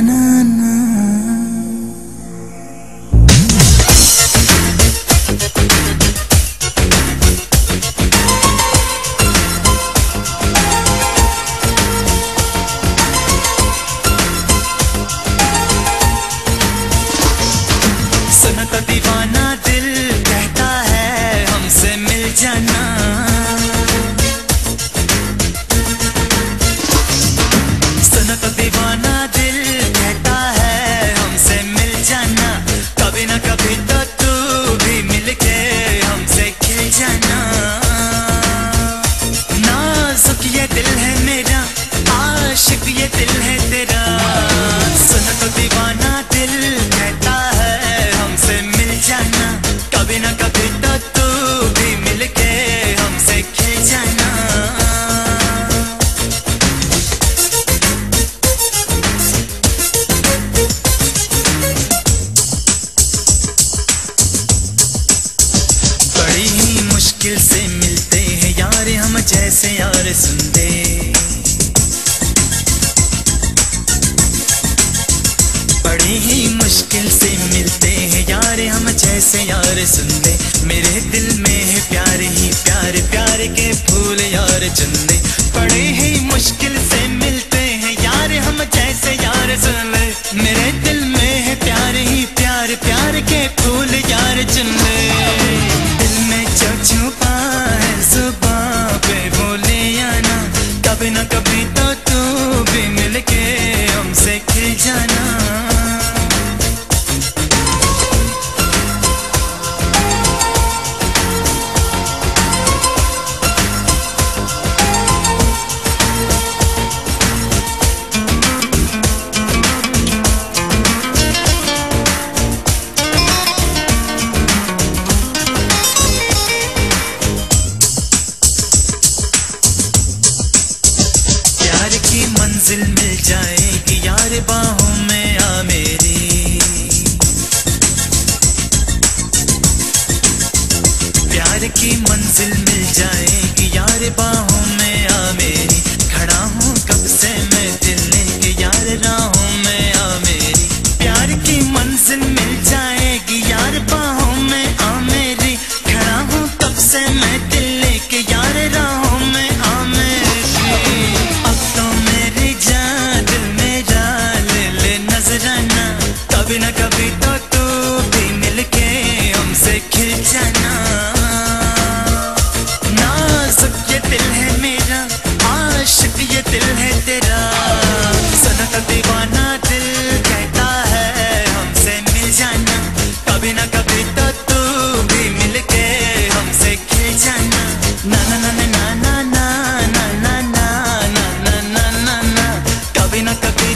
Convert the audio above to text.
na. the जैसे यार सुन दे बड़े ही मुश्किल से मिलते हैं यार हम जैसे यार सुन दे मेरे दिल में है प्यार ही प्यार प्यार के फूल यार चुन की मंजिल मिल जाएगी यार बाहों में आ मेरी। प्यार की मंजिल मिल जाएगी यार बाहों कभी ना कभी तो तू भी मिलके हमसे खिल जाना नाजुक ये दिल है मेरा आशिक ये दिल है तेरा सदा का दीवाना दिल कहता है हमसे मिल जाना कभी ना कभी तो तू भी मिलके हमसे खिल जाना ना ना ना ना ना ना ना ना ना ना ना ना ना कभी ना कभी